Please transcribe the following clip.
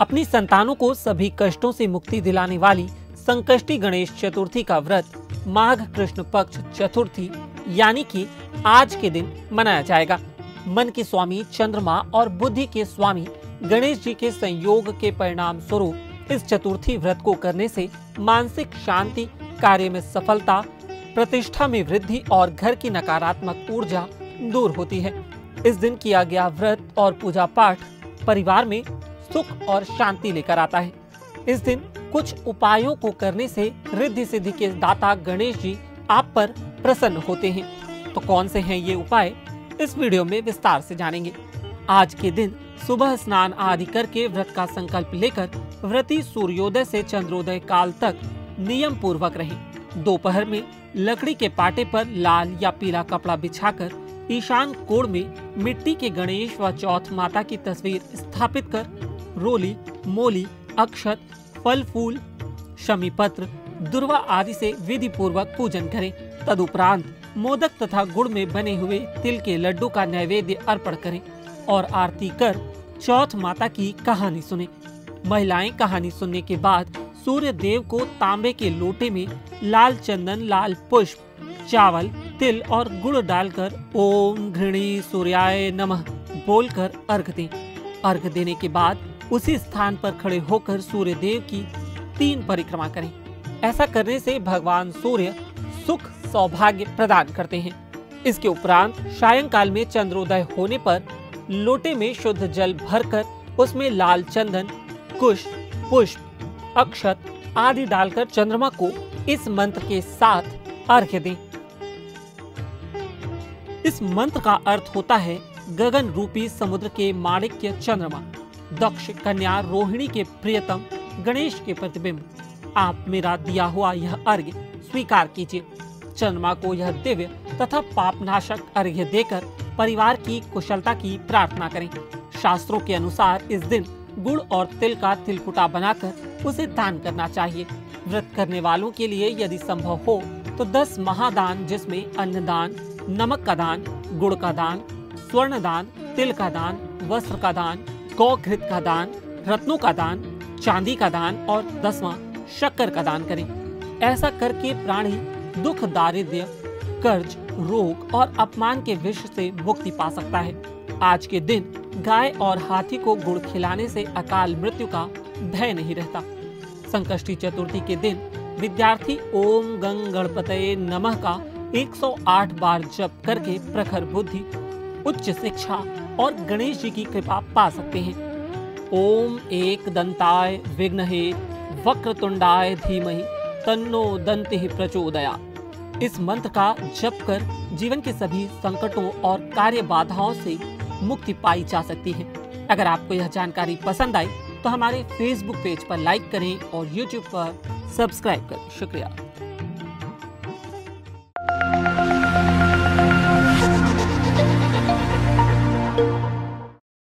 अपनी संतानों को सभी कष्टों से मुक्ति दिलाने वाली संकष्टी गणेश चतुर्थी का व्रत माघ कृष्ण पक्ष चतुर्थी, यानी कि आज के दिन मनाया जाएगा। मन के स्वामी चंद्रमा और बुद्धि के स्वामी गणेश जी के संयोग के परिणाम स्वरूप इस चतुर्थी व्रत को करने से मानसिक शांति, कार्य में सफलता, प्रतिष्ठा में वृद्धि और घर की नकारात्मक ऊर्जा दूर होती है। इस दिन किया गया व्रत और पूजा पाठ परिवार में सुख और शांति लेकर आता है। इस दिन कुछ उपायों को करने से रिद्धि सिद्धि के दाता गणेश जी आप पर प्रसन्न होते हैं। तो कौन से हैं ये उपाय? इस वीडियो में विस्तार से जानेंगे। आज के दिन सुबह स्नान आदि करके व्रत का संकल्प लेकर व्रती सूर्योदय से चंद्रोदय काल तक नियम पूर्वक रहे। दोपहर में लकड़ी के पाटे पर लाल या पीला कपड़ा बिछाकर ईशान कोण में मिट्टी के गणेश व चौथ माता की तस्वीर स्थापित कर रोली, मोली, अक्षत, फल, फूल शमी पत्र दुर्वा आदि से विधि पूर्वक पूजन करें। तदुपरांत मोदक तथा गुड़ में बने हुए तिल के लड्डू का नैवेद्य अर्पण करें और आरती कर चौथ माता की कहानी सुने। महिलाएँ कहानी सुनने के बाद सूर्य देव को तांबे के लोटे में लाल चंदन, लाल पुष्प, चावल, तिल और गुड़ डालकर ओम घृणी सूर्याय नमः बोलकर अर्घ दें। अर्घ देने के बाद उसी स्थान पर खड़े होकर सूर्य देव की तीन परिक्रमा करें। ऐसा करने से भगवान सूर्य सुख सौभाग्य प्रदान करते हैं। इसके उपरांत सायंकाल में चंद्रोदय होने पर लोटे में शुद्ध जल भरकर उसमें लाल चंदन, कुश, पुष्प, अक्षत आदि डालकर चंद्रमा को इस मंत्र के साथ अर्घ्य दें। इस मंत्र का अर्थ होता है गगन रूपी समुद्र के माणिक्य चंद्रमा। दक्ष कन्या रोहिणी के प्रियतम गणेश के प्रतिबिंब। आप मेरा दिया हुआ यह अर्घ्य स्वीकार कीजिए। चंद्रमा को यह दिव्य तथा पापनाशक अर्घ्य देकर परिवार की कुशलता की प्रार्थना करें। शास्त्रों के अनुसार इस दिन गुड़ और तिल का तिलकुटा बनाकर उसे दान करना चाहिए। व्रत करने वालों के लिए यदि संभव हो तो दस महादान जिसमें अन्नदान, नमक का दान, गुड़ का दान स्वर्ण दान तिल का दान, वस्त्र का दान गौघृत का दान, रत्नों का दान, चांदी का दान और दसवां शक्कर का दान करें। ऐसा करके प्राणी दुख, दारिद्र्य, कर्ज, रोग और अपमान के विष से मुक्ति पा सकता है। आज के दिन गाय और हाथी को गुड़ खिलाने से अकाल मृत्यु का भय नहीं रहता। संकष्टी चतुर्थी के दिन विद्यार्थी ओम गंग गणपतये नमः का 108 बार जप करके प्रखर बुद्धि उच्च शिक्षा और गणेश जी की कृपा पा सकते हैं। ओम एक दंताय विघ्नहे वक्रतुंडाय धीमहि तन्नो दंति प्रचोदया। इस मंत्र का जप कर जीवन के सभी संकटों और कार्य बाधाओं से मुक्ति पाई जा सकती है। अगर आपको यह जानकारी पसंद आई तो हमारे फेसबुक पेज पर लाइक करें और यूट्यूब पर सब्सक्राइब करें। शुक्रिया।